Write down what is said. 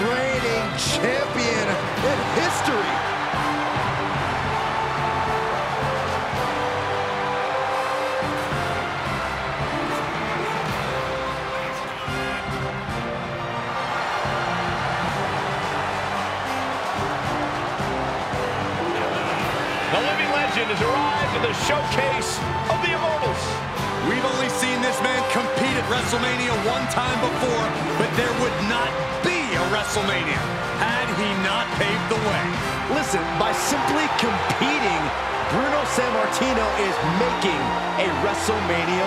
reigning champion in history. The living legend has arrived at the showcase WrestleMania one time before, but there would not be a WrestleMania had he not paved the way. Listen, by simply competing, Bruno Sammartino is making a WrestleMania